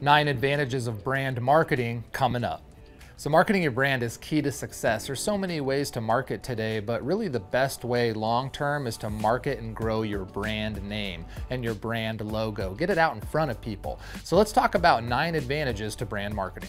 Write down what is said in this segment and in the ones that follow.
Nine advantages of brand marketing coming up. So marketing your brand is key to success. There's so many ways to market today, but really the best way long term is to market and grow your brand name and your brand logo. Get it out in front of people. So let's talk about nine advantages to brand marketing.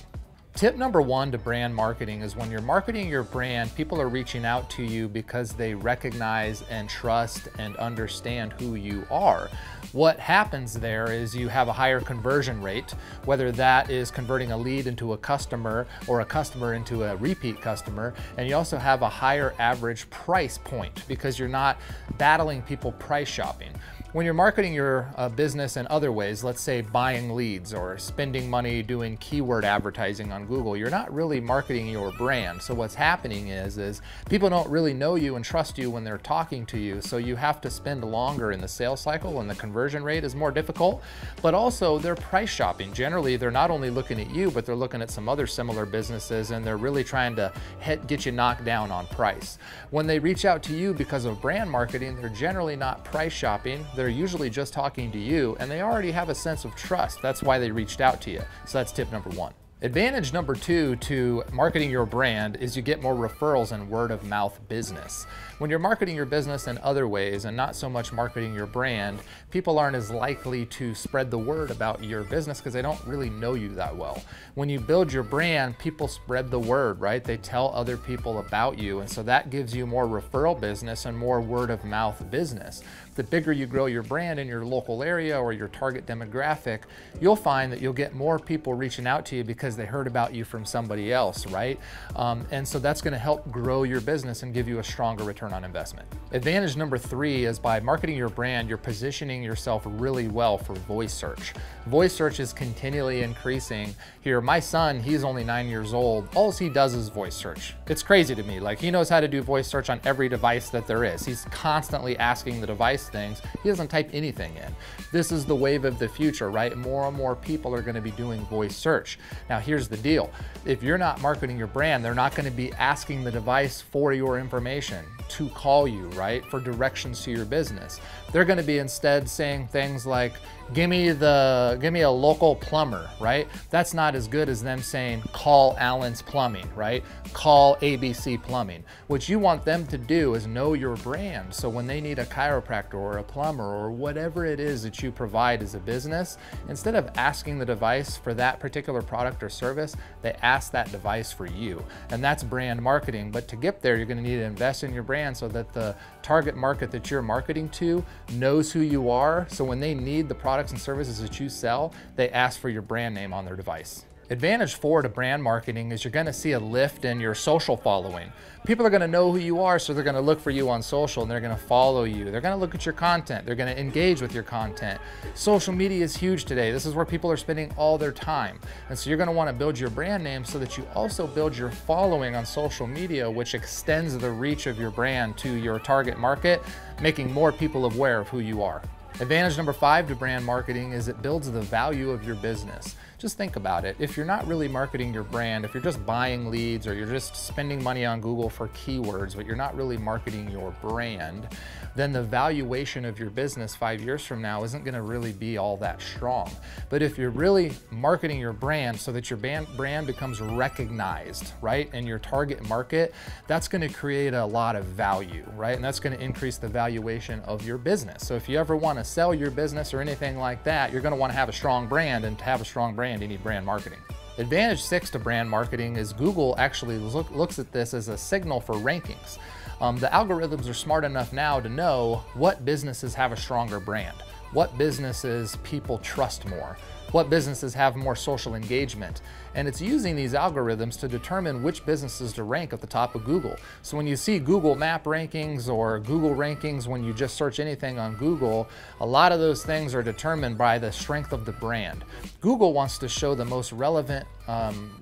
Tip number one to brand marketing is when you're marketing your brand, people are reaching out to you because they recognize and trust and understand who you are. What happens there is you have a higher conversion rate, whether that is converting a lead into a customer or a customer into a repeat customer, and you also have a higher average price point because you're not battling people price shopping. When you're marketing your uh, business in other ways, let's say buying leads or spending money doing keyword advertising on Google, you're not really marketing your brand. So what's happening is, is people don't really know you and trust you when they're talking to you. So you have to spend longer in the sales cycle and the conversion rate is more difficult, but also they're price shopping. Generally, they're not only looking at you, but they're looking at some other similar businesses and they're really trying to hit, get you knocked down on price. When they reach out to you because of brand marketing, they're generally not price shopping they're usually just talking to you and they already have a sense of trust. That's why they reached out to you. So that's tip number one. Advantage number two to marketing your brand is you get more referrals and word of mouth business. When you're marketing your business in other ways and not so much marketing your brand, people aren't as likely to spread the word about your business because they don't really know you that well. When you build your brand, people spread the word, right? They tell other people about you. And so that gives you more referral business and more word of mouth business. The bigger you grow your brand in your local area or your target demographic, you'll find that you'll get more people reaching out to you because they heard about you from somebody else, right? Um, and so that's gonna help grow your business and give you a stronger return on investment. Advantage number three is by marketing your brand, you're positioning yourself really well for voice search. Voice search is continually increasing. Here, my son, he's only nine years old. All he does is voice search. It's crazy to me. Like he knows how to do voice search on every device that there is. He's constantly asking the device things. He doesn't type anything in. This is the wave of the future, right? More and more people are gonna be doing voice search. Now here's the deal. If you're not marketing your brand, they're not gonna be asking the device for your information to call you, right? For directions to your business. They're gonna be instead saying things like, give me the give me a local plumber right that's not as good as them saying call allen's plumbing right call abc plumbing what you want them to do is know your brand so when they need a chiropractor or a plumber or whatever it is that you provide as a business instead of asking the device for that particular product or service they ask that device for you and that's brand marketing but to get there you're going to need to invest in your brand so that the target market that you're marketing to knows who you are so when they need the products and services that you sell, they ask for your brand name on their device. Advantage four to brand marketing is you're gonna see a lift in your social following. People are gonna know who you are, so they're gonna look for you on social and they're gonna follow you. They're gonna look at your content. They're gonna engage with your content. Social media is huge today. This is where people are spending all their time. And so you're gonna wanna build your brand name so that you also build your following on social media, which extends the reach of your brand to your target market, making more people aware of who you are. Advantage number five to brand marketing is it builds the value of your business. Just think about it. If you're not really marketing your brand, if you're just buying leads or you're just spending money on Google for keywords, but you're not really marketing your brand, then the valuation of your business five years from now isn't gonna really be all that strong. But if you're really marketing your brand so that your brand becomes recognized, right, in your target market, that's gonna create a lot of value, right? And that's gonna increase the valuation of your business. So if you ever wanna sell your business or anything like that, you're gonna wanna have a strong brand and to have a strong brand brand, you need brand marketing. Advantage six to brand marketing is Google actually look, looks at this as a signal for rankings. Um, the algorithms are smart enough now to know what businesses have a stronger brand, what businesses people trust more, what businesses have more social engagement. And it's using these algorithms to determine which businesses to rank at the top of Google. So when you see Google map rankings or Google rankings when you just search anything on Google, a lot of those things are determined by the strength of the brand. Google wants to show the most relevant um,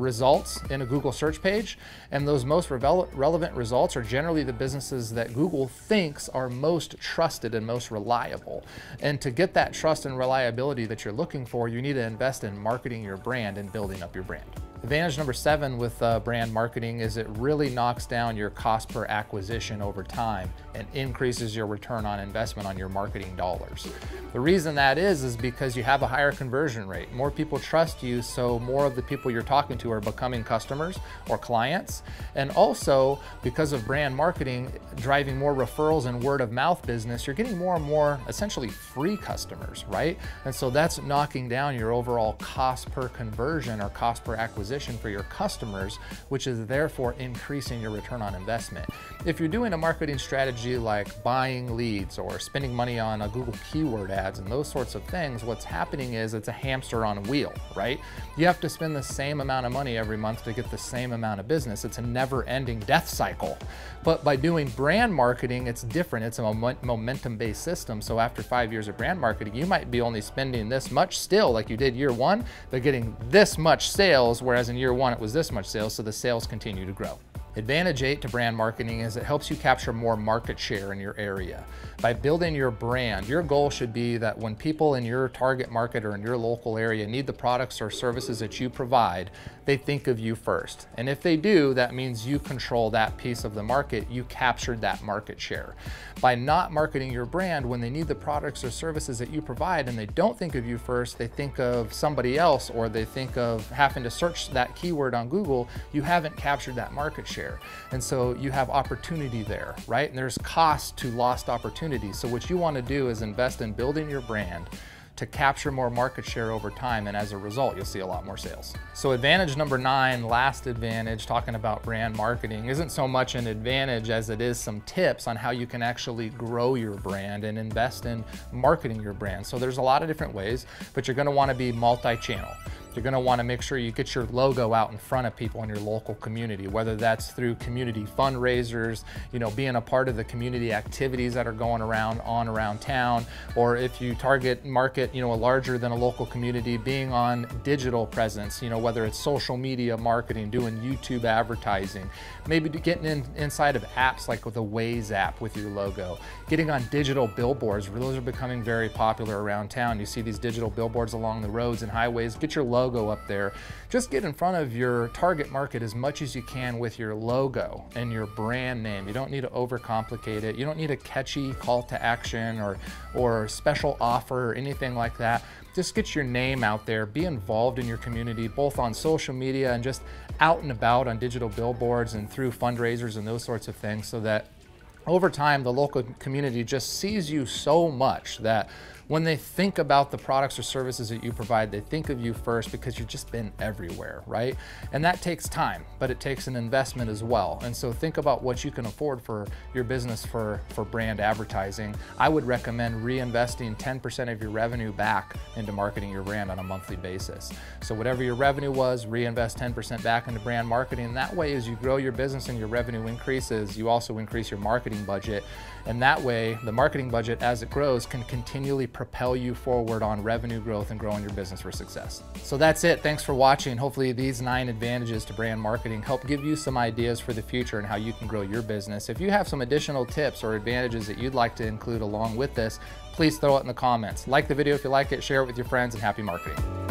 results in a Google search page. And those most relevant results are generally the businesses that Google thinks are most trusted and most reliable. And to get that trust and reliability that you're looking for, you need to invest in marketing your brand and building up your brand. Advantage number seven with uh, brand marketing is it really knocks down your cost per acquisition over time and increases your return on investment on your marketing dollars. The reason that is, is because you have a higher conversion rate. More people trust you, so more of the people you're talking to are becoming customers or clients. And also, because of brand marketing driving more referrals and word of mouth business, you're getting more and more essentially free customers, right? And so that's knocking down your overall cost per conversion or cost per acquisition acquisition for your customers, which is therefore increasing your return on investment. If you're doing a marketing strategy like buying leads or spending money on a Google keyword ads and those sorts of things, what's happening is it's a hamster on a wheel, right? You have to spend the same amount of money every month to get the same amount of business. It's a never ending death cycle. But by doing brand marketing, it's different. It's a momentum based system. So after five years of brand marketing, you might be only spending this much still like you did year one, but getting this much sales, whereas whereas in year one it was this much sales, so the sales continue to grow. Advantage 8 to brand marketing is it helps you capture more market share in your area. By building your brand, your goal should be that when people in your target market or in your local area need the products or services that you provide, they think of you first. And if they do, that means you control that piece of the market, you captured that market share. By not marketing your brand, when they need the products or services that you provide and they don't think of you first, they think of somebody else or they think of having to search that keyword on Google, you haven't captured that market share. And so you have opportunity there, right? And there's cost to lost opportunity. So what you want to do is invest in building your brand to capture more market share over time. And as a result, you'll see a lot more sales. So advantage number nine, last advantage, talking about brand marketing, isn't so much an advantage as it is some tips on how you can actually grow your brand and invest in marketing your brand. So there's a lot of different ways, but you're gonna wanna be multi-channel. You're gonna wanna make sure you get your logo out in front of people in your local community, whether that's through community fundraisers, you know, being a part of the community activities that are going around on around town, or if you target market, you know, a larger than a local community, being on digital presence, you know, whether it's social media marketing, doing YouTube advertising, maybe getting in, inside of apps like the Waze app with your logo, getting on digital billboards, those are becoming very popular around town. You see these digital billboards along the roads and highways, get your logo logo up there. Just get in front of your target market as much as you can with your logo and your brand name. You don't need to overcomplicate it. You don't need a catchy call to action or, or special offer or anything like that. Just get your name out there, be involved in your community, both on social media and just out and about on digital billboards and through fundraisers and those sorts of things so that over time, the local community just sees you so much that when they think about the products or services that you provide, they think of you first because you've just been everywhere, right? And that takes time, but it takes an investment as well. And so think about what you can afford for your business for, for brand advertising. I would recommend reinvesting 10% of your revenue back into marketing your brand on a monthly basis. So whatever your revenue was, reinvest 10% back into brand marketing. That way, as you grow your business and your revenue increases, you also increase your marketing budget. And that way, the marketing budget, as it grows, can continually propel you forward on revenue growth and growing your business for success. So that's it. Thanks for watching. Hopefully these nine advantages to brand marketing help give you some ideas for the future and how you can grow your business. If you have some additional tips or advantages that you'd like to include along with this, please throw it in the comments. Like the video if you like it, share it with your friends, and happy marketing.